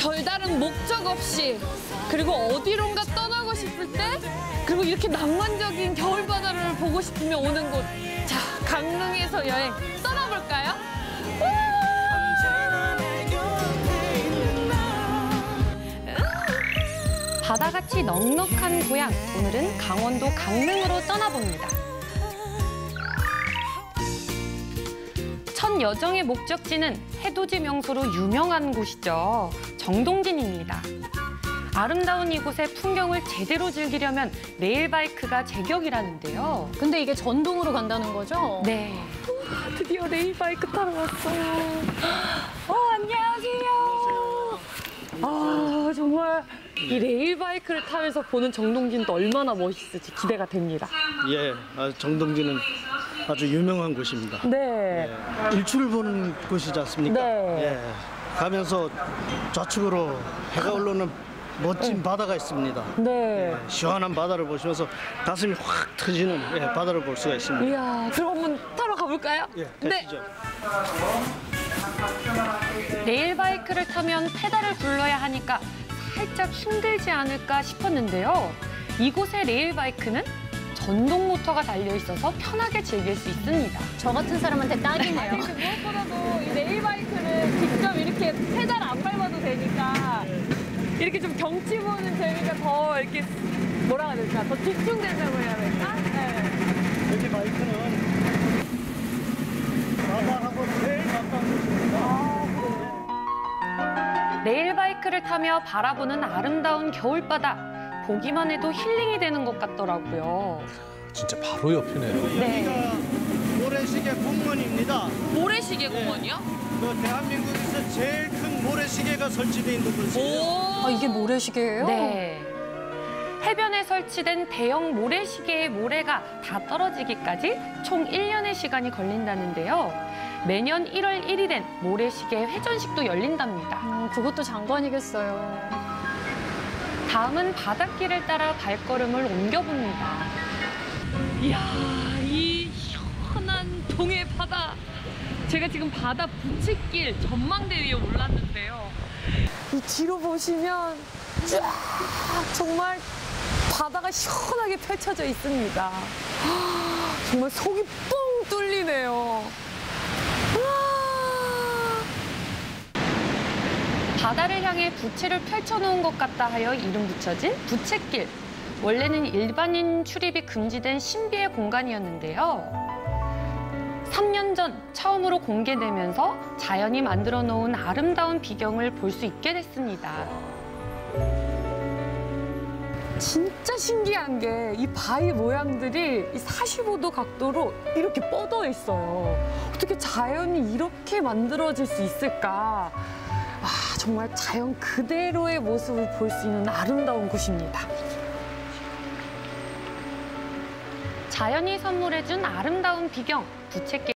별다른 목적 없이 그리고 어디론가 떠나고 싶을 때 그리고 이렇게 낭만적인 겨울 바다를 보고 싶으면 오는 곳. 자, 강릉에서 여행 떠나볼까요? 바다같이 넉넉한 고향. 오늘은 강원도 강릉으로 떠나봅니다. 첫 여정의 목적지는 해돋이 명소로 유명한 곳이죠. 정동진입니다. 아름다운 이곳의 풍경을 제대로 즐기려면 레일바이크가 제격이라는데요. 근데 이게 전동으로 간다는 거죠? 네. 드디어 레일바이크 타러 왔어요. 어, 안녕하세요. 아, 정말 이 레일바이크를 타면서 보는 정동진도 얼마나 멋있을지 기대가 됩니다. 예, 아, 정동진은 아주 유명한 곳입니다. 네. 예, 일출을 보는 곳이지 않습니까? 네. 예, 가면서 좌측으로 해가 올라오는 멋진 바다가 있습니다. 네. 시원한 바다를 보시면서 가슴이 확 터지는 예, 바다를 볼 수가 있습니다. 이야, 그럼 한번 타러 가볼까요? 예, 네. 가시죠. 레일바이크를 타면 페달을 굴러야 하니까 살짝 힘들지 않을까 싶었는데요. 이곳의 레일바이크는 전동 모터가 달려 있어서 편하게 즐길 수 있습니다. 저 같은 사람한테 딱이네요. 무엇보다도 이 레일바이크를 직접 이렇게 페달 안 밟아도 되니까 이렇게 좀 경치 보는 재미가 더 이렇게 뭐라 해야 될까? 더 집중된다고 해야 될까? 네. 여기 바이크는 바다하고 제일 가까운 곳입니다. 레일바이크를 타며 바라보는 아름다운 겨울바다. 보기만 해도 힐링이 되는 것 같더라고요. 진짜 바로 옆이네요. 네. 여기가 모래시계 공원입니다. 모래시계 공원이요? 그 대한민국에서 제일 큰 모래시계가 설치되어 있는 곳이에요. 오. 아, 이게 모래시계예요? 네. 해변에 설치된 대형 모래시계의 모래가 다 떨어지기까지 총 1년의 시간이 걸린다는데요. 매년 1월 1일엔 모래시계 회전식도 열린답니다. 음, 그것도 장관이겠어요. 다음은 바닷길을 따라 발걸음을 옮겨봅니다. 이야, 이 시원한 동해 바다. 제가 지금 바다 부채길 전망대 위에 올랐는데요. 이 뒤로 보시면 쫙 정말 바다가 시원하게 펼쳐져 있습니다. 정말 속이 뻥 뚫리네요. 와. 바다를 향해 부채를 펼쳐놓은 것 같다 하여 이름 붙여진 부채길. 원래는 일반인 출입이 금지된 신비의 공간이었는데요. 3년 전 처음으로 공개되면서 자연이 만들어 놓은 아름다운 비경을 볼 수 있게 됐습니다. 진짜 신기한 게 이 바위 모양들이 이 45도 각도로 이렇게 뻗어 있어요. 어떻게 자연이 이렇게 만들어질 수 있을까? 아, 정말 자연 그대로의 모습을 볼 수 있는 아름다운 곳입니다. 자연이 선물해준 아름다운 비경, 부채길.